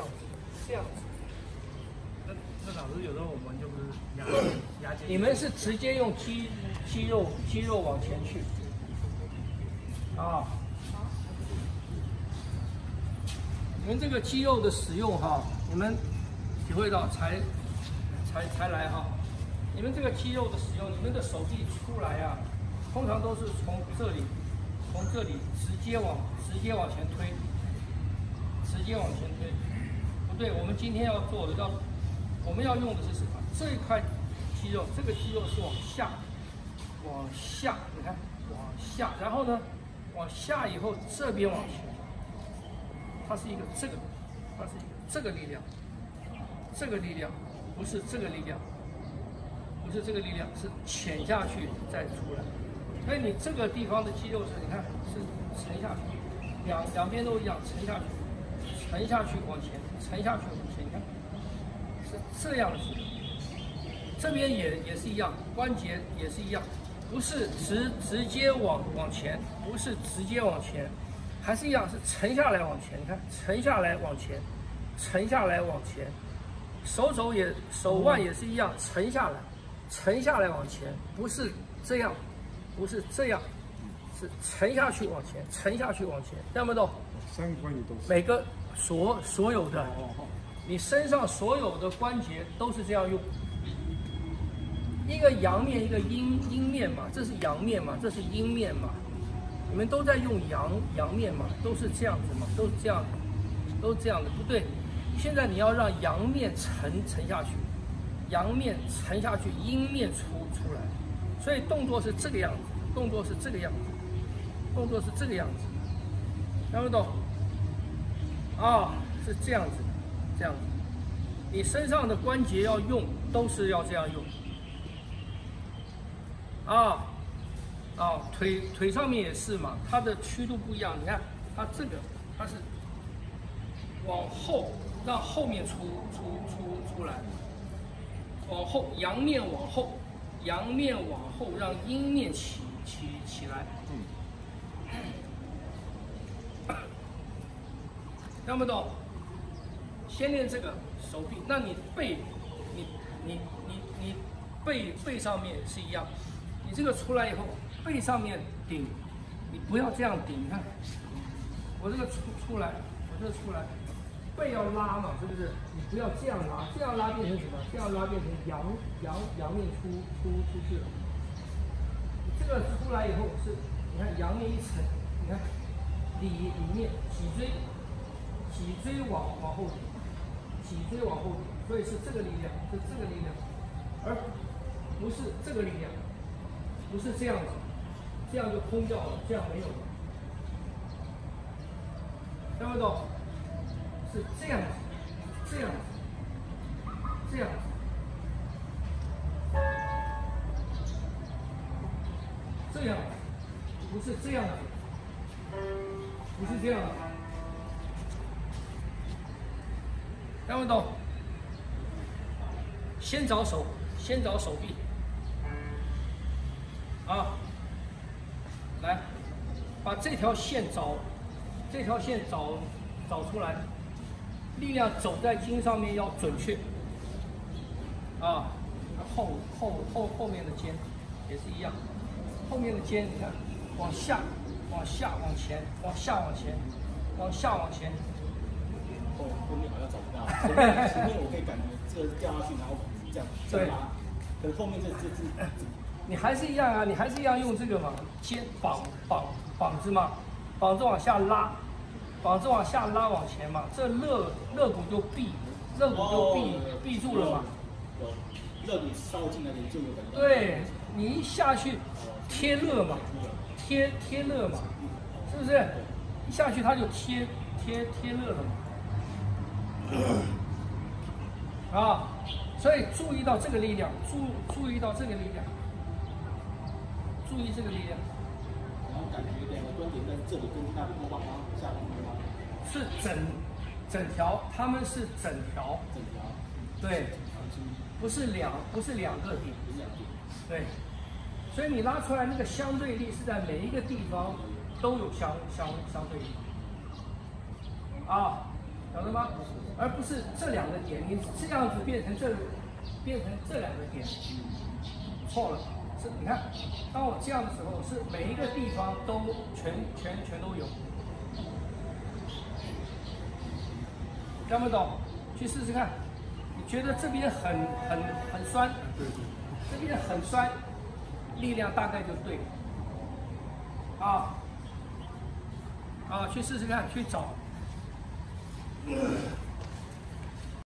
样子，这样子。那那老师有时候我们就不是压压肩，你们是直接用肌肌肉肌肉往前去啊。你们这个肌肉的使用哈，你们体会到才才才来哈。你们这个肌肉的使用，你们的手臂出来啊，通常都是从这里从这里直接往直接往前推，直接往前推。对，我们今天要做的要我们要用的是什么？这一块肌肉，这个肌肉是往下，往下，你看，往下，然后呢，往下以后这边往前，它是一个这个，它是一个这个力量，这个力量不是这个力量，不是这个力量，是潜下去再出来。所以你这个地方的肌肉是，你看是沉下去，两两边都一样沉下去，沉下去往前，沉下去往前，你看。是这样子，这边也也是一样，关节也是一样，不是直直接往往前，不是直接往前，还是一样是沉下来往前，你看沉下来往前，沉下来往前，手肘也手腕也是一样，沉下来，沉下来往前，不是这样，不是这样，是沉下去往前，沉下去往前，听不懂？三个关节都是。每个所所有的。你身上所有的关节都是这样用，一个阳面，一个阴阴面嘛，这是阳面嘛，这是阴面嘛，你们都在用阳阳面嘛，都是这样子嘛，都是这样，都这样的，不对。现在你要让阳面沉沉下去，阳面沉下去，阴面出出来，所以动作是这个样子，动作是这个样子，动作是这个样子，看不懂？啊，是这样子。这样子，你身上的关节要用，都是要这样用。啊，啊，腿腿上面也是嘛，它的曲度不一样。你看，它这个它是往后，让后面出出出出来，往后阳面往后，阳面往后，让阴面起起起来。嗯，听不懂？先练这个手臂，那你背，你你你你背背上面是一样，你这个出来以后，背上面顶，你不要这样顶，你看，我这个出出来，我这个出来，背要拉嘛，是不是？你不要这样拉，这样拉变成什么？这样拉变成阳阳阳面出出出去了。这个出来以后是，你看阳面一沉，你看里里面脊椎脊椎往往后顶。脊椎往后顶，所以是这个力量，是这个力量，而不是这个力量，不是这样子，这样就空掉了，这样没有了，听不懂？是这样子，这样子，这样子，这样，不是这样子，不是这样子。听不懂？先找手，先找手臂。啊，来，把这条线找，这条线找找出来，力量走在筋上面要准确。啊，后后后后面的肩也是一样，后面的肩你看，往下，往下，往前，往下，往前，往下，往前。后面好像找不到，前面我可以感觉这个掉下去，然后这样这样拉，可是后面这这这，你还是一样啊，你还是一样用这个嘛，肩膀膀膀子嘛，膀子往下拉，膀子往下拉往前嘛，这肋肋骨就闭，肋骨就闭闭住了嘛，有肋骨稍进来点就有感觉，对你一下去贴肋嘛，贴贴肋嘛，是不是？一下去它就贴贴贴热了嘛。啊，所以注意到这个力量，注注意到这个力量，注意这个力量。然后感觉两个端点在这里跟那边往下是整整条，他们是整条，整条，对，不是两不是两个点，不是两个点，对，所以你拉出来那个相对力是在每一个地方都有相相相对力，啊，晓得吗？而不是这两个点。你这样子变成这，变成这两个点，错了。是，你看，当我这样的时候，是每一个地方都全全全都有。听不懂？去试试看。你觉得这边很很很酸，这边很酸，力量大概就对了。啊，啊，去试试看，去找。Yeah.